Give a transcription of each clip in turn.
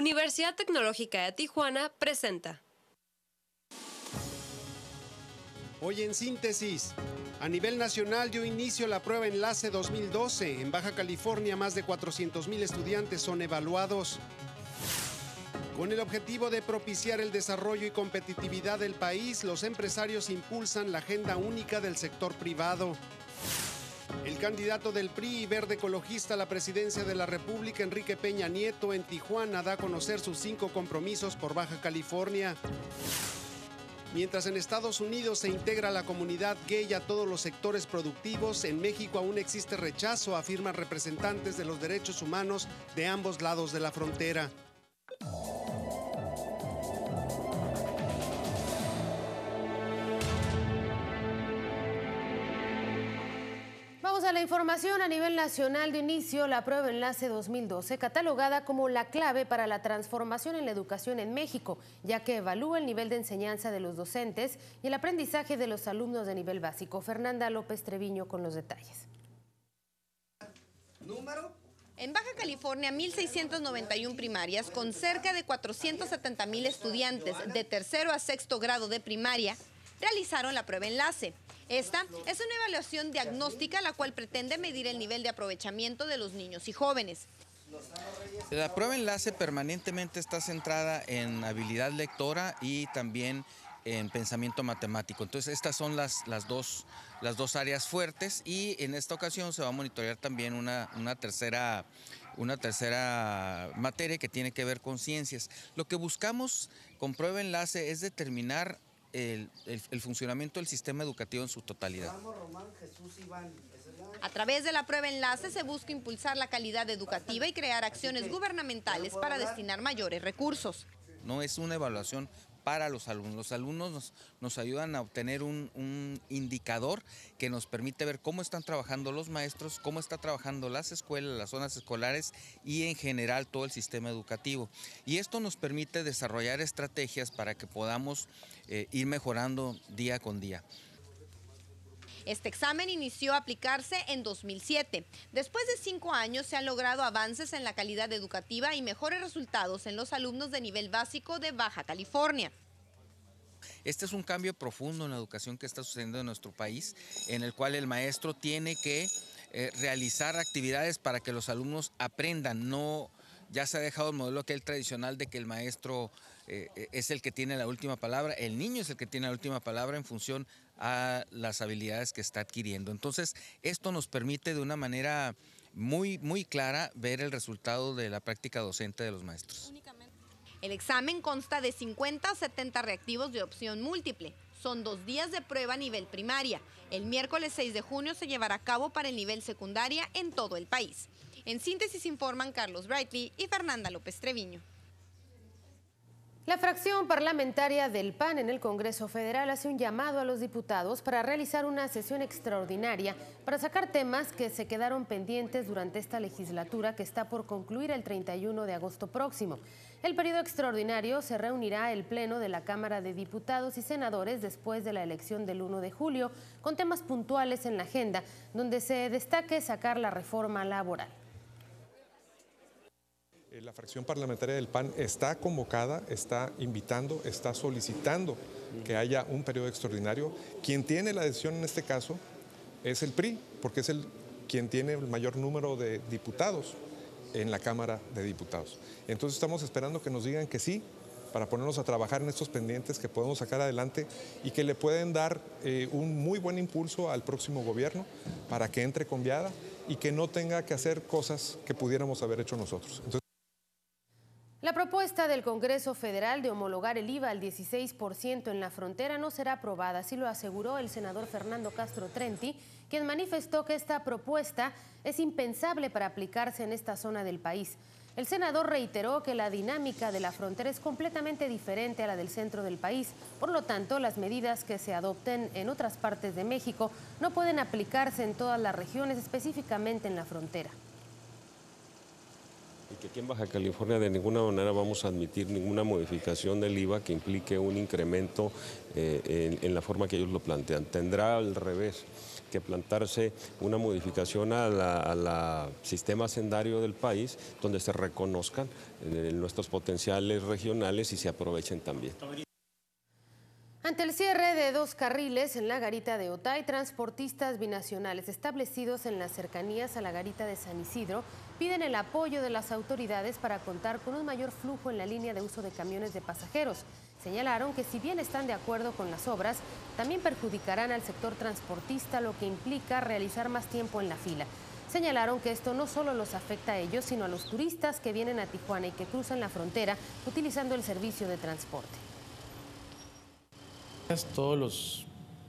Universidad Tecnológica de Tijuana presenta. Hoy en síntesis, a nivel nacional dio inicio la prueba Enlace 2012. En Baja California más de 400.000 estudiantes son evaluados. Con el objetivo de propiciar el desarrollo y competitividad del país, los empresarios impulsan la agenda única del sector privado. El candidato del PRI y verde ecologista a la presidencia de la República, Enrique Peña Nieto, en Tijuana, da a conocer sus cinco compromisos por Baja California. Mientras en Estados Unidos se integra la comunidad gay a todos los sectores productivos, en México aún existe rechazo, afirman representantes de los derechos humanos de ambos lados de la frontera. La información a nivel nacional de inicio, la prueba Enlace 2012, catalogada como la clave para la transformación en la educación en México, ya que evalúa el nivel de enseñanza de los docentes y el aprendizaje de los alumnos de nivel básico. Fernanda López Treviño con los detalles. Número en Baja California, 1.691 primarias con cerca de 470 mil estudiantes de tercero a sexto grado de primaria realizaron la prueba enlace. Esta es una evaluación diagnóstica la cual pretende medir el nivel de aprovechamiento de los niños y jóvenes. La prueba enlace permanentemente está centrada en habilidad lectora y también en pensamiento matemático. Entonces estas son las, las, dos, las dos áreas fuertes y en esta ocasión se va a monitorear también una, una, tercera, una tercera materia que tiene que ver con ciencias. Lo que buscamos con prueba enlace es determinar el, funcionamiento del sistema educativo en su totalidad. A través de la prueba enlace se busca impulsar la calidad educativa y crear acciones gubernamentales para destinar mayores recursos. No es una evaluación para los alumnos. Los alumnos nos, ayudan a obtener un, un, indicador que nos permite ver cómo están trabajando los maestros, cómo está trabajando las escuelas, las zonas escolares y en general todo el sistema educativo. Y esto nos permite desarrollar estrategias para que podamos eh, ir mejorando día con día. Este examen inició a aplicarse en 2007. Después de cinco años se han logrado avances en la calidad educativa y mejores resultados en los alumnos de nivel básico de Baja California. Este es un cambio profundo en la educación que está sucediendo en nuestro país, en el cual el maestro tiene que eh, realizar actividades para que los alumnos aprendan, no ya se ha dejado el modelo aquel tradicional de que el maestro eh, es el que tiene la última palabra, el niño es el que tiene la última palabra en función a las habilidades que está adquiriendo. Entonces, esto nos permite de una manera muy, muy clara ver el resultado de la práctica docente de los maestros. El examen consta de 50 a 70 reactivos de opción múltiple. Son dos días de prueba a nivel primaria. El miércoles 6 de junio se llevará a cabo para el nivel secundaria en todo el país. En síntesis informan Carlos Brightley y Fernanda López Treviño. La fracción parlamentaria del PAN en el Congreso Federal hace un llamado a los diputados para realizar una sesión extraordinaria para sacar temas que se quedaron pendientes durante esta legislatura que está por concluir el 31 de agosto próximo. El periodo extraordinario se reunirá el Pleno de la Cámara de Diputados y Senadores después de la elección del 1 de julio, con temas puntuales en la agenda, donde se destaque sacar la reforma laboral. Eh, la fracción parlamentaria del PAN está convocada, está invitando, está solicitando que haya un periodo extraordinario. Quien tiene la decisión en este caso es el PRI, porque es el quien tiene el mayor número de diputados en la Cámara de Diputados. Entonces estamos esperando que nos digan que sí, para ponernos a trabajar en estos pendientes que podemos sacar adelante y que le pueden dar eh, un muy buen impulso al próximo gobierno para que entre con viada y que no tenga que hacer cosas que pudiéramos haber hecho nosotros. Propuesta del Congreso Federal de homologar el IVA al 16% en la frontera no será aprobada, así lo aseguró el senador Fernando Castro Trenti, quien manifestó que esta propuesta es impensable para aplicarse en esta zona del país. El senador reiteró que la dinámica de la frontera es completamente diferente a la del centro del país, por lo tanto las medidas que se adopten en otras partes de México no pueden aplicarse en todas las regiones, específicamente en la frontera. Y que aquí en Baja California de ninguna manera vamos a admitir ninguna modificación del IVA que implique un incremento eh, en, la forma que ellos lo plantean. Tendrá al revés que plantarse una modificación al sistema sendario del país donde se reconozcan eh, nuestros potenciales regionales y se aprovechen también. Ante el cierre de dos carriles en la garita de Otay, transportistas binacionales establecidos en las cercanías a la garita de San Isidro piden el apoyo de las autoridades para contar con un mayor flujo en la línea de uso de camiones de pasajeros. Señalaron que si bien están de acuerdo con las obras, también perjudicarán al sector transportista, lo que implica realizar más tiempo en la fila. Señalaron que esto no solo los afecta a ellos, sino a los turistas que vienen a Tijuana y que cruzan la frontera utilizando el servicio de transporte. Todos los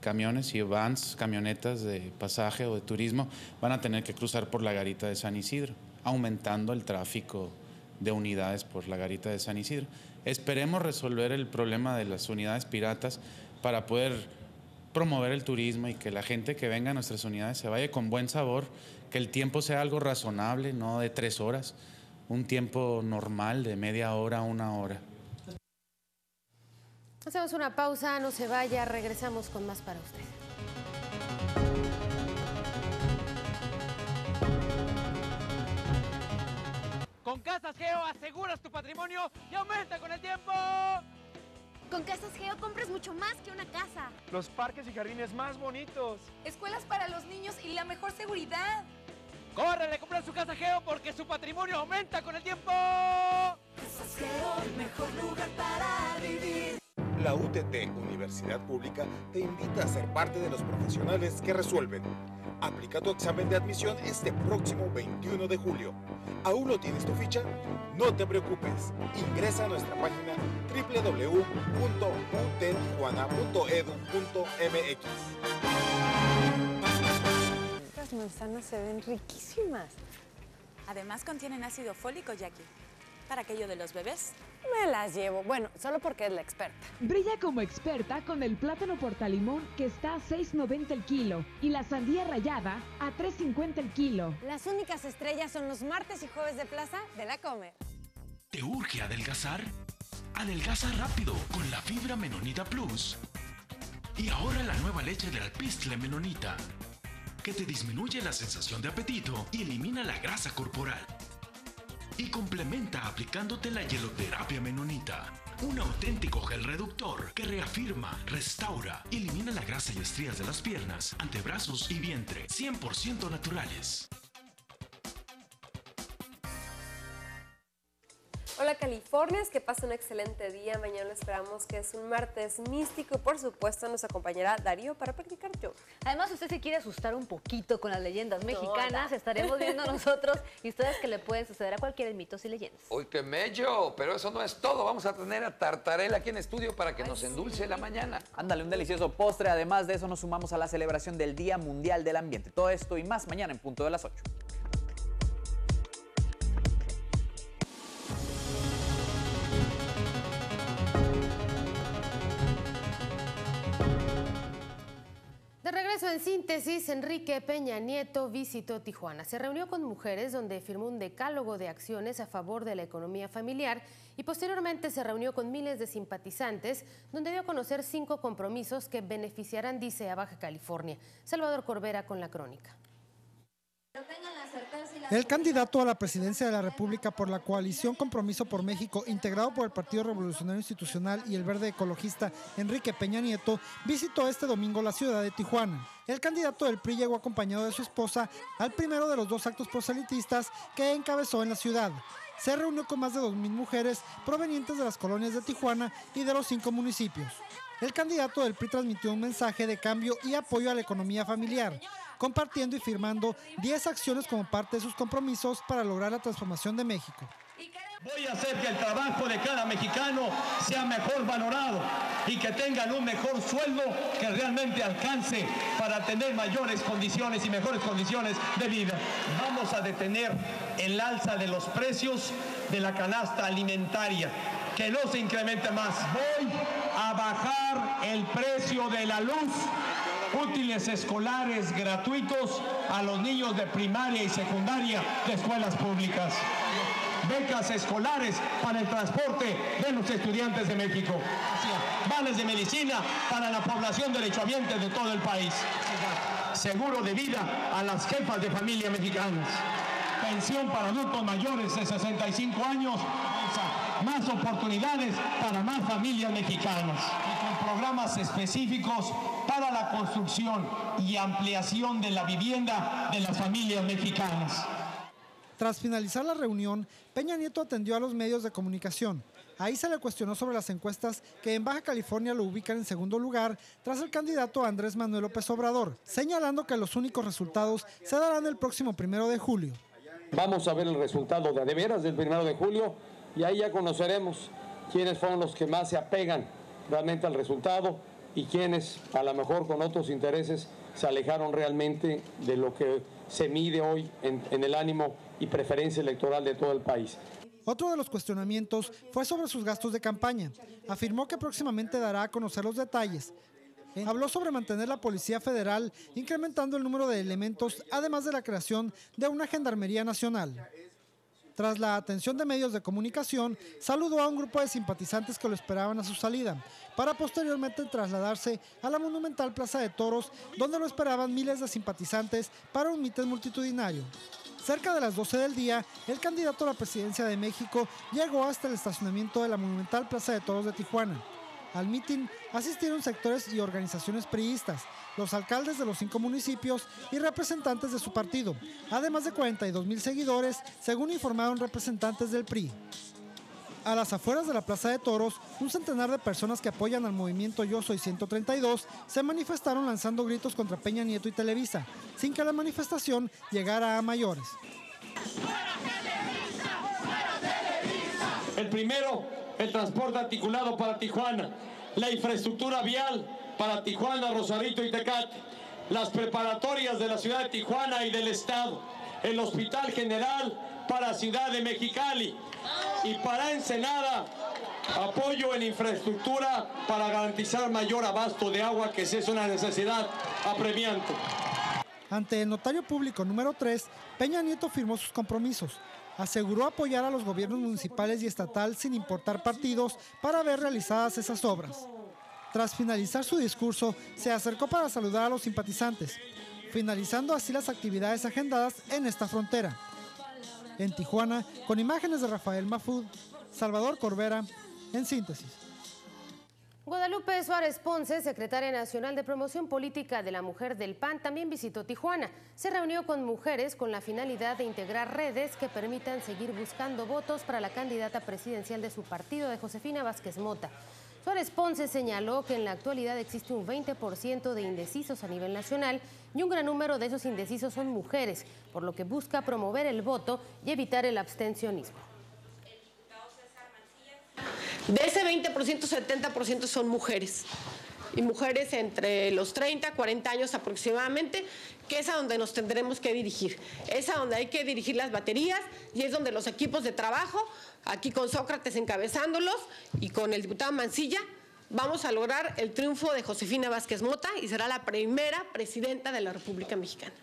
camiones y vans, camionetas de pasaje o de turismo van a tener que cruzar por la garita de San Isidro, aumentando el tráfico de unidades por la garita de San Isidro. Esperemos resolver el problema de las unidades piratas para poder promover el turismo y que la gente que venga a nuestras unidades se vaya con buen sabor, que el tiempo sea algo razonable, no de tres horas, un tiempo normal de media hora a una hora. Hacemos una pausa, no se vaya, regresamos con más para usted. Con Casas Geo aseguras tu patrimonio y aumenta con el tiempo. Con Casas Geo compras mucho más que una casa. Los parques y jardines más bonitos. Escuelas para los niños y la mejor seguridad. ¡Córrele, comprar su Casa Geo porque su patrimonio aumenta con el tiempo! Casas Geo, el mejor lugar para. La UTT Universidad Pública te invita a ser parte de los profesionales que resuelven. Aplica tu examen de admisión este próximo 21 de julio. ¿Aún no tienes tu ficha? No te preocupes. Ingresa a nuestra página www.uttijuana.edu.mx. Las manzanas se ven riquísimas. Además contienen ácido fólico, Jackie para aquello de los bebés? Me las llevo. Bueno, solo porque es la experta. Brilla como experta con el plátano portalimón que está a 6.90 el kilo y la sandía rayada a 3.50 el kilo. Las únicas estrellas son los martes y jueves de plaza de la Comer. ¿Te urge adelgazar? Adelgaza rápido con la fibra Menonita Plus. Y ahora la nueva leche de alpistle Menonita, que te disminuye la sensación de apetito y elimina la grasa corporal y complementa aplicándote la hieloterapia menonita. Un auténtico gel reductor que reafirma, restaura elimina la grasa y estrías de las piernas, antebrazos y vientre, 100% naturales. Hola California, es que pase un excelente día. Mañana esperamos que es un martes místico y por supuesto nos acompañará Darío para practicar yo. Además, usted se quiere asustar un poquito con las leyendas mexicanas, estaremos viendo nosotros historias que le pueden suceder a cualquier mitos y leyendas. ¡Uy, qué mello! Pero eso no es todo. Vamos a tener a Tartarela aquí en estudio para que nos endulce la mañana. Ándale, un delicioso postre. Además de eso, nos sumamos a la celebración del Día Mundial del Ambiente. Todo esto y más mañana en punto de las 8. Regreso en síntesis, Enrique Peña Nieto visitó Tijuana. Se reunió con mujeres donde firmó un decálogo de acciones a favor de la economía familiar y posteriormente se reunió con miles de simpatizantes donde dio a conocer cinco compromisos que beneficiarán, dice, a Baja California. Salvador Corbera con la crónica. El candidato a la presidencia de la República por la coalición Compromiso por México, integrado por el Partido Revolucionario Institucional y el Verde Ecologista Enrique Peña Nieto, visitó este domingo la ciudad de Tijuana. El candidato del PRI llegó acompañado de su esposa al primero de los dos actos proselitistas que encabezó en la ciudad. Se reunió con más de 2.000 mujeres provenientes de las colonias de Tijuana y de los cinco municipios. El candidato del PRI transmitió un mensaje de cambio y apoyo a la economía familiar compartiendo y firmando 10 acciones como parte de sus compromisos para lograr la transformación de México. Voy a hacer que el trabajo de cada mexicano sea mejor valorado y que tengan un mejor sueldo que realmente alcance para tener mayores condiciones y mejores condiciones de vida. Vamos a detener el alza de los precios de la canasta alimentaria, que no se incremente más. Voy a bajar el precio de la luz útiles escolares gratuitos a los niños de primaria y secundaria de escuelas públicas. becas escolares para el transporte de los estudiantes de México. Vales de medicina para la población derechohabiente de todo el país. Seguro de vida a las jefas de familia mexicanas. Pensión para adultos mayores de 65 años. Más oportunidades para más familias mexicanas. Programas específicos para la construcción y ampliación de la vivienda de las familias mexicanas. Tras finalizar la reunión, Peña Nieto atendió a los medios de comunicación. Ahí se le cuestionó sobre las encuestas que en Baja California lo ubican en segundo lugar tras el candidato Andrés Manuel López Obrador, señalando que los únicos resultados se darán el próximo primero de julio. Vamos a ver el resultado de, de veras del primero de julio y ahí ya conoceremos quiénes fueron los que más se apegan realmente al resultado y quienes a lo mejor con otros intereses se alejaron realmente de lo que se mide hoy en, en el ánimo y preferencia electoral de todo el país. Otro de los cuestionamientos fue sobre sus gastos de campaña. Afirmó que próximamente dará a conocer los detalles. Habló sobre mantener la Policía Federal incrementando el número de elementos, además de la creación de una Gendarmería Nacional. Tras la atención de medios de comunicación, saludó a un grupo de simpatizantes que lo esperaban a su salida, para posteriormente trasladarse a la monumental Plaza de Toros, donde lo esperaban miles de simpatizantes para un mitin multitudinario. Cerca de las 12 del día, el candidato a la presidencia de México llegó hasta el estacionamiento de la monumental Plaza de Toros de Tijuana. Al mitin asistieron sectores y organizaciones priistas, los alcaldes de los cinco municipios y representantes de su partido, además de 42 mil seguidores, según informaron representantes del PRI. A las afueras de la Plaza de Toros, un centenar de personas que apoyan al movimiento Yo Soy 132 se manifestaron lanzando gritos contra Peña Nieto y Televisa, sin que la manifestación llegara a mayores. El primero, el transporte articulado para Tijuana, la infraestructura vial para Tijuana, Rosarito y Tecate, las preparatorias de la ciudad de Tijuana y del estado, el Hospital General para Ciudad de Mexicali y para Ensenada, apoyo en infraestructura para garantizar mayor abasto de agua, que es una necesidad apremiante. Ante el notario público número 3, Peña Nieto firmó sus compromisos. Aseguró apoyar a los gobiernos municipales y estatal sin importar partidos para ver realizadas esas obras. Tras finalizar su discurso, se acercó para saludar a los simpatizantes, finalizando así las actividades agendadas en esta frontera. En Tijuana, con imágenes de Rafael Mafud, Salvador Corbera, en síntesis. Guadalupe Suárez Ponce, secretaria nacional de promoción política de la mujer del PAN, también visitó Tijuana. Se reunió con mujeres con la finalidad de integrar redes que permitan seguir buscando votos para la candidata presidencial de su partido, de Josefina Vázquez Mota. Suárez Ponce señaló que en la actualidad existe un 20% de indecisos a nivel nacional y un gran número de esos indecisos son mujeres, por lo que busca promover el voto y evitar el abstencionismo. De ese 20%, 70% son mujeres. Y mujeres entre los 30, 40 años aproximadamente, que es a donde nos tendremos que dirigir. Es a donde hay que dirigir las baterías y es donde los equipos de trabajo, aquí con Sócrates encabezándolos y con el diputado Mancilla, vamos a lograr el triunfo de Josefina Vázquez Mota y será la primera presidenta de la República Mexicana.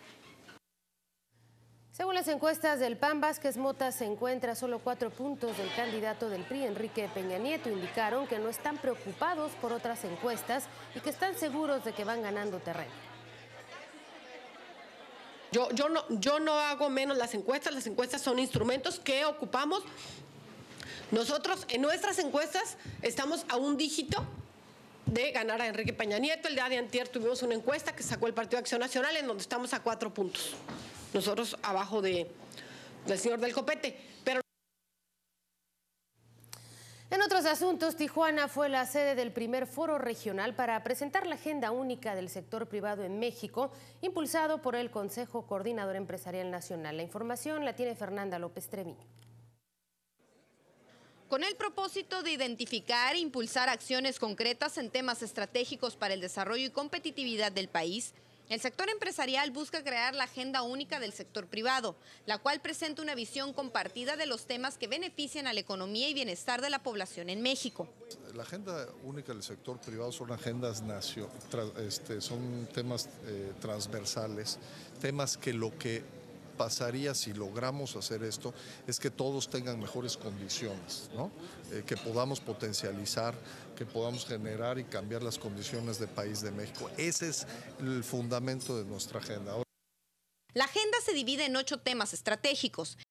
Según las encuestas del PAN, Vázquez Mota se encuentra a solo cuatro puntos del candidato del PRI, Enrique Peña Nieto. Indicaron que no están preocupados por otras encuestas y que están seguros de que van ganando terreno. Yo, no, no hago menos las encuestas, las encuestas son instrumentos que ocupamos. Nosotros en nuestras encuestas estamos a un dígito de ganar a Enrique Peña Nieto. El día de antier tuvimos una encuesta que sacó el Partido Acción Nacional en donde estamos a cuatro puntos nosotros abajo de, del señor del copete. Pero en otros asuntos, Tijuana fue la sede del primer foro regional para presentar la agenda única del sector privado en México, impulsado por el Consejo Coordinador Empresarial Nacional. La información la tiene Fernanda López Treviño. Con el propósito de identificar e impulsar acciones concretas en temas estratégicos para el desarrollo y competitividad del país, el sector empresarial busca crear la agenda única del sector privado, la cual presenta una visión compartida de los temas que benefician a la economía y bienestar de la población en México. La agenda única del sector privado son agendas este, son temas eh, transversales, temas que lo que pasaría si logramos hacer esto es que todos tengan mejores condiciones. Eh, que podamos potencializar, que podamos generar y cambiar las condiciones del país de México. Ese es el fundamento de nuestra agenda. La agenda se divide en ocho temas estratégicos.